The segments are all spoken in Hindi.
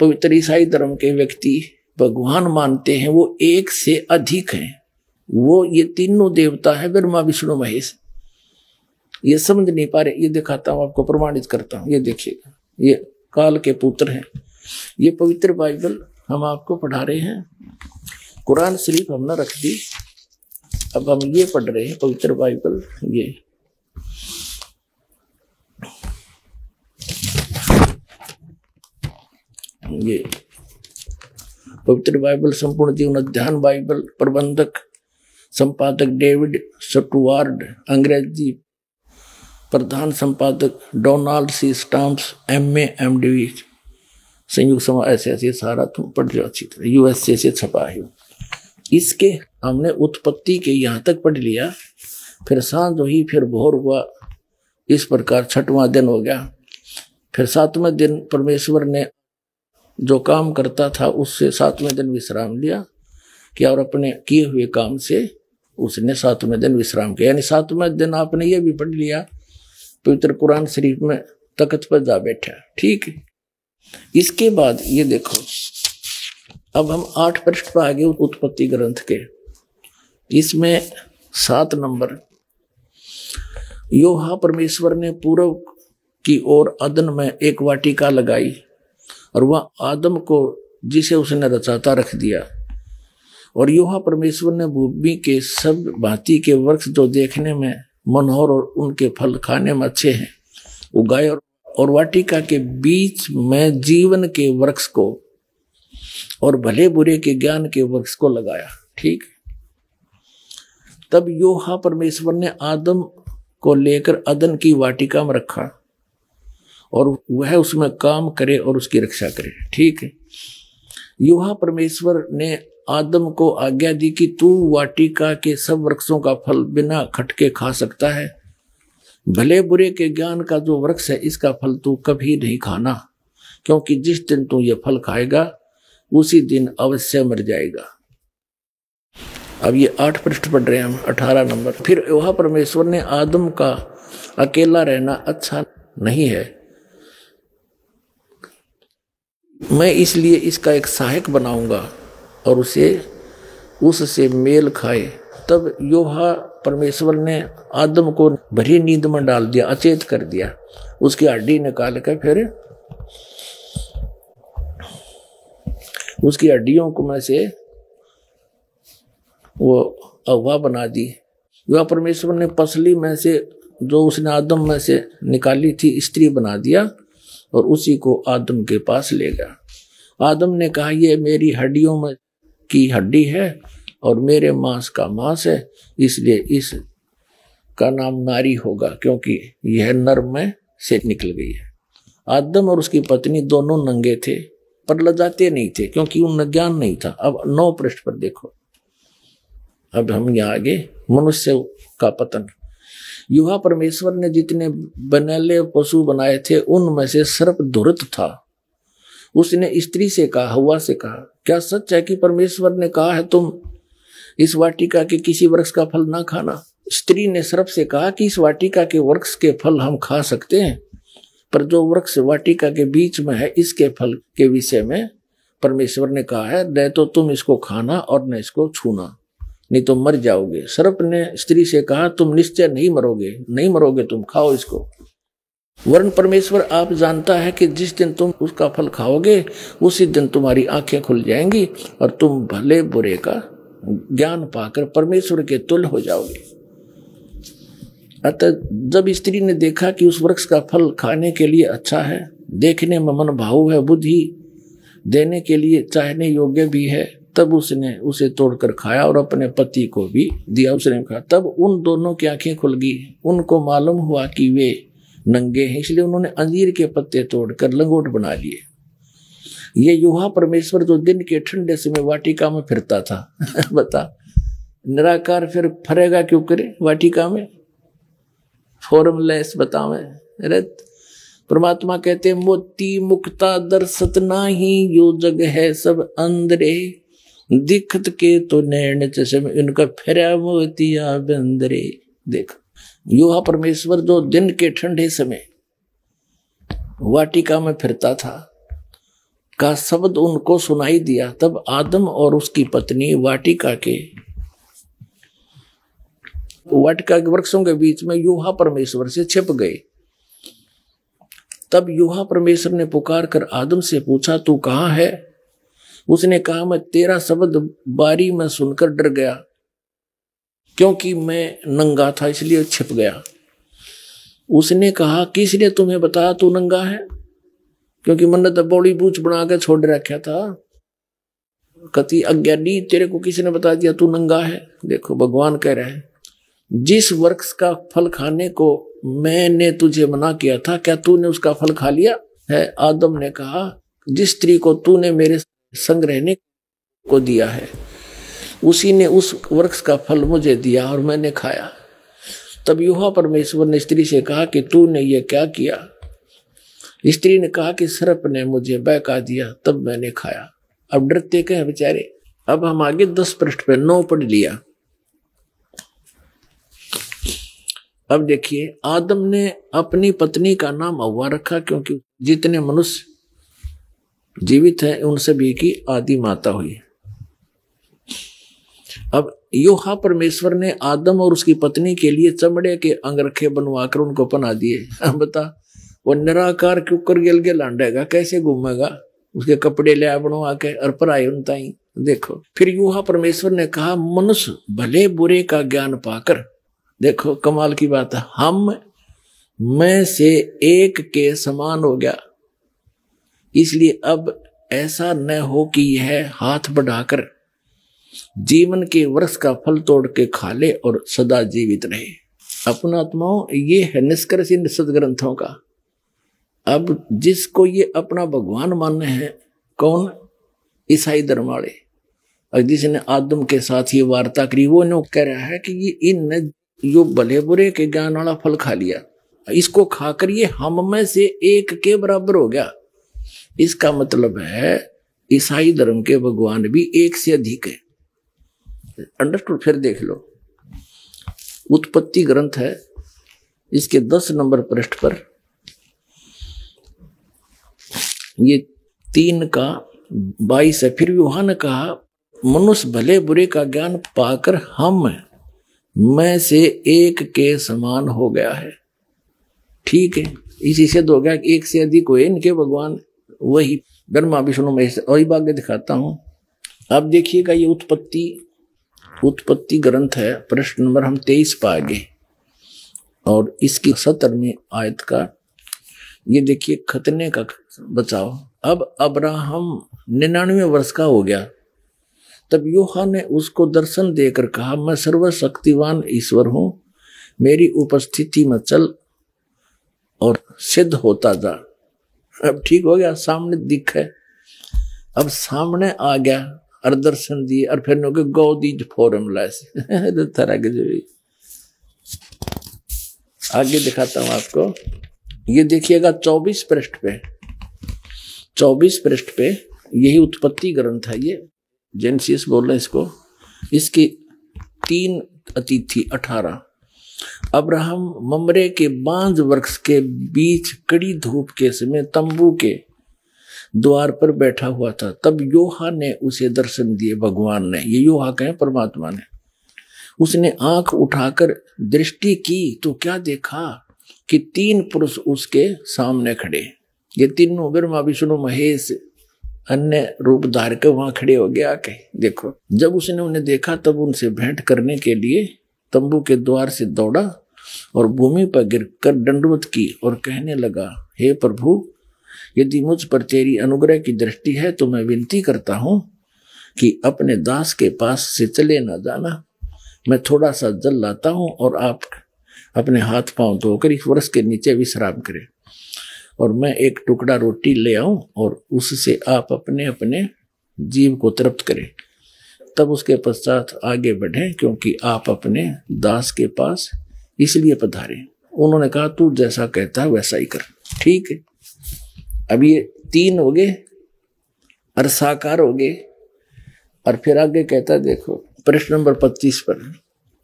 पवित्र ईसाई धर्म के व्यक्ति भगवान मानते हैं, वो एक से अधिक हैं। वो ये तीनों देवता है, ब्रह्मा, विष्णु, महेश। ये समझ नहीं पा रहे, ये दिखाता हूँ, आपको प्रमाणित करता हूँ। ये देखिएगा, ये काल के पुत्र हैं। ये पवित्र बाइबल हम आपको पढ़ा रहे हैं। कुरान शरीफ हमने रख दी। अब हम ये पढ़ रहे हैं, पवित्र बाइबल ये। ये। पवित्र बाइबल, संपूर्ण जीवन अध्ययन बाइबल प्रबंधक, संपादक डेविड सटुवार्ड, अंग्रेज़ी प्रधान संपादक Donald C Stamps M A, M D, संयुक्त समाज, ऐसे ऐसे, सारा तुम पढ़ जाओ अच्छी तरह। यूएसए से छपा है। इसके हमने उत्पत्ति के यहाँ तक पढ़ लिया। फिर साँझ हुई, फिर भोर हुआ। इस प्रकार छठवां दिन हो गया। फिर सातवें दिन परमेश्वर ने जो काम करता था उससे सातवें दिन विश्राम लिया किया और अपने किए हुए काम से उसने सातवें दिन विश्राम किया। यानी सातवें दिन आपने ये भी पढ़ लिया, पवित्र कुरान शरीफ में तख्त पर जा बैठा ठीक है। इसके बाद ये देखो, अब हम आठ पृष्ठ पर आगे उत्पत्ति ग्रंथ के। इसमें सात नंबर, योहा परमेश्वर ने पूर्व की ओर अदन में एक वाटिका लगाई। और वह आदम को जिसे उसने रचाता रख दिया। और योहा परमेश्वर ने भूमि के सब भांति के वृक्ष जो देखने में मनोहर और उनके फल खाने में अच्छे हैं उगाए और, और वाटिका के बीच में जीवन के वृक्ष को और भले बुरे के ज्ञान के वृक्ष को लगाया। ठीक? तब योहा परमेश्वर ने आदम को लेकर अदन की वाटिका में रखा। और वह उसमें काम करे और उसकी रक्षा करे। ठीक है? युवा परमेश्वर ने आदम को आज्ञा दी कि तू वाटिका के सब वृक्षों का फल बिना खटके खा सकता है। भले बुरे के ज्ञान का जो वृक्ष है, इसका फल तू कभी नहीं खाना, क्योंकि जिस दिन तू ये फल खाएगा, उसी दिन अवश्य मर जाएगा। अब ये आठ पृष्ठ पढ़ रहे हैं हम, अठारह नंबर। फिर वह परमेश्वर ने आदम का अकेला रहना अच्छा नहीं है। मैं इसलिए इसका एक सहायक बनाऊँगा और उसे, उससे मेल खाए। तब योहा परमेश्वर ने आदम को भरी नींद में डाल दिया, अचेत कर दिया। उसकी हड्डी निकाल कर फिर उसकी हड्डियों को में से वो अगवा बना दी। युवा परमेश्वर ने पसली में से जो उसने आदम में से निकाली थी, स्त्री बना दिया। और उसी को आदम के पास ले गया। आदम ने कहा यह मेरी हड्डियों में की हड्डी है और मेरे मांस का मांस है, इसलिए इस का नाम नारी होगा, क्योंकि यह नर में से निकल गई है। आदम और उसकी पत्नी दोनों नंगे थे, पर लजाते नहीं थे, क्योंकि उनमें ज्ञान नहीं था। अब नौ पृष्ठ पर देखो। अब हम यहाँ आगे, मनुष्य का पतन। युवा परमेश्वर ने जितने बनेले पशु बनाए थे, उनमें से सर्प धुरत था। उसने स्त्री से कहा, हवा से कहा, क्या सच है कि परमेश्वर ने कहा है तुम इस वाटिका के किसी वृक्ष का फल ना खाना? स्त्री ने सर्प से कहा कि इस वाटिका के वृक्ष के फल हम खा सकते हैं, पर जो वृक्ष वाटिका के बीच में है, इसके फल के विषय में परमेश्वर ने कहा है, न तो तुम इसको खाना और न इसको छूना। नहीं तो मर जाओगे। सर्प ने स्त्री से कहा, तुम निश्चय नहीं मरोगे। नहीं मरोगे तुम, खाओ इसको। वर्ण परमेश्वर, आप जानता है कि जिस दिन तुम उसका फल खाओगे, उसी दिन तुम्हारी आँखें खुल जाएँगी और तुम भले बुरे का ज्ञान पाकर परमेश्वर के तुल हो जाओगे। अतः जब स्त्री ने देखा कि उस वृक्ष का फल खाने के लिए अच्छा है, देखने में मन भाव है, बुद्धि देने के लिए चाहने योग्य भी है तब उसने उसे तोड़कर खाया और अपने पति को भी दिया। उसने कहा, तब उन दोनों की आँखें खुल गई। उनको मालूम हुआ कि वे नंगे हैं, इसलिए उन्होंने अंजीर के पत्ते तोड़कर लंगोट बना लिए। ये युवा परमेश्वर जो दिन के ठंडे समय वाटिका में फिरता था, बता, निराकार फिर फरेगा क्यों करे वाटिका में? फॉर्मलेस बतावे अरे, परमात्मा कहते मोती मुक्ता दर्शत ना ही यो जग है सब अंदरे दिखत के तो नैन चश्मे, इनका फेरा मोतिया बंदरे। देख, युवा परमेश्वर जो दिन के ठंडे समय वाटिका में फिरता था, का शब्द उनको सुनाई दिया, तब आदम और उसकी पत्नी वाटिका के वाटिका के वृक्षों के बीच में युवा परमेश्वर से छिप गए। तब युवा परमेश्वर ने पुकार कर आदम से पूछा, तू कहाँ है? उसने कहा, मैं तेरा शब्द बारी में सुनकर डर गया, क्योंकि मैं नंगा था, इसलिए छिप गया। उसने कहा किसने तुम्हें बताया तू नंगा है? क्योंकि मन तो बौड़ी बूच बना के छोड़ रखा था। कति अज्ञानी तेरे को किसी ने बता दिया तू नंगा है? देखो, भगवान कह रहे हैं, जिस वृक्ष का फल खाने को मैंने तुझे मना किया था, क्या तूने उसका फल खा लिया? है, आदम ने कहा, जिस स्त्री को तूने मेरे संग रहने को दिया है। उसी ने उस वृक्ष का फल मुझे दिया और मैंने खाया। तब युवा परमेश्वर ने स्त्री से कहा कि तूने ये क्या किया? स्त्री ने कहा कि सर्प ने मुझे बहका दिया, तब मैंने खाया। अब डरते कहे बेचारे, अब हम आगे दस पृष्ठ पे नौ पढ़ लिया। अब देखिए, आदम ने अपनी पत्नी का नाम अव्वा रखा क्योंकि जितने मनुष्य जीवित है, उन सभी की आदि माता हुई। अब योहा परमेश्वर ने आदम और उसकी पत्नी के लिए चमड़े के अंगरखे बनवाकर उनको पना दिए। बता, वो निराकार क्यों कर गेल के लांडेगा? कैसे घूमेगा? उसके कपड़े ले बनवा के, और पर आए ताई। देखो, फिर युहा परमेश्वर ने कहा, मनुष्य भले बुरे का ज्ञान पाकर, देखो कमाल की बात है, हम मैं से एक के समान हो गया। इसलिए अब ऐसा न हो कि यह हाथ बढ़ाकर जीवन के वर्ष का फल तोड़ के खा ले और सदा जीवित रहे। अपना ये है निष्कर्ष इन सदग्रंथों का। अब जिसको ये अपना भगवान मानने हैं, कौन? ईसाई धर्म वाले। और जिसने आदम के साथ ये वार्ता करी, वो नो कह रहा है कि ये इन यो भले बुरे के ज्ञान वाला फल खा लिया, इसको खाकर ये हम में से एक के बराबर हो गया। इसका मतलब है, ईसाई धर्म के भगवान भी एक से अधिक है। अंडरस्टूड? फिर देख लो। उत्पत्ति ग्रंथ है, इसके दस नंबर पृष्ठ पर। ये तीन का बाईस है। फिर भी वहाँ ने कहा, मनुष्य भले बुरे का ज्ञान पाकर हम मैं से एक के समान हो गया है। ठीक है, इसी से दो गया एक से अधिक हुए। इनके भगवान वही ब्रह्मा विष्णु में वही भाग्य दिखाता हूँ। अब देखिएगा ये उत्पत्ति उत्पत्ति ग्रंथ है, प्रश्न नंबर हम तेईस पा आगे और इसकी सत्तरवीं आयत का ये देखिए खतने का बचाव। अब अब्राहम निन्यानवे वर्ष का हो गया। तब योहा ने उसको दर्शन देकर कहा, मैं सर्वशक्तिवान ईश्वर हूँ, मेरी उपस्थिति में चल और सिद्ध होता जा। अब ठीक हो गया, सामने दिख है। अब सामने आ गया और दर्शन दिए, और फिर नो गौदी फोरम तरह के जो आगे दिखाता हूँ आपको। ये देखिएगा चौबीस पृष्ठ पे। चौबीस पृष्ठ पे यही उत्पत्ति ग्रंथ है ये जेनसिस बोल रहे इसको। इसकी तीन अतिथि, अठारह। अब्राहम ममरे के बांझ वृक्ष के बीच कड़ी धूप के समय तंबू के द्वार पर बैठा हुआ था। तब योहा ने उसे दर्शन दिए भगवान ने। ये योहा कहे, परमात्मा ने। उसने आँख उठाकर दृष्टि की तो क्या देखा कि तीन पुरुष उसके सामने खड़े। ये तीनों ब्रह्मा विष्णु महेश अन्य रूप धार के वहाँ खड़े हो गया आके। देखो, जब उसने उन्हें देखा, तब उनसे भेंट करने के लिए तंबू के द्वार से दौड़ा और भूमि पर गिर कर दंडवत की और कहने लगा, हे प्रभु, यदि मुझ पर तेरी अनुग्रह की दृष्टि है तो मैं विनती करता हूँ कि अपने दास के पास से चले ना जाना। मैं थोड़ा सा जल लाता हूँ और आप अपने हाथ पाँव धोकर इस वर्ष के नीचे विश्राम करें और मैं एक टुकड़ा रोटी ले आऊँ और उससे आप अपने अपने जीव को तृप्त करें। तब उसके पश्चात आगे बढ़े, क्योंकि आप अपने दास के पास इसलिए पधारे। उन्होंने कहा, तू जैसा कहता है, वैसा ही कर। ठीक है। अब ये तीन हो गए और साकार हो गए, और फिर आगे कहता देखो, प्रश्न नंबर पच्चीस पर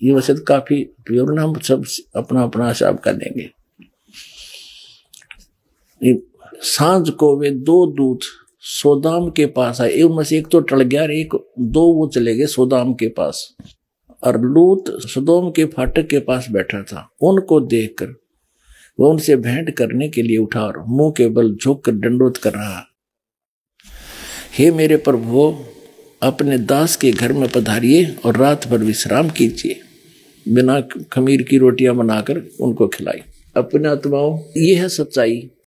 ये वैसे तो काफ़ी प्योर हम सब अपना अपना हिसाब कर लेंगे। साँझ को वे दो दूत सोदाम के पास आए। उनमें से एक तो टल गया और एक, दो वो चले गए सोदाम के पास। और लूत सदोम के फाटक के पास बैठा था। उनको देखकर वो उनसे भेंट करने के लिए उठा और मुँह के बल झुक कर दंडोत कर रहा, हे मेरे प्रभु, अपने दास के घर में पधारिए और रात भर विश्राम कीजिए। बिना खमीर की रोटियाँ बनाकर उनको खिलाई। अपने आत्माओं ये है सच्चाई।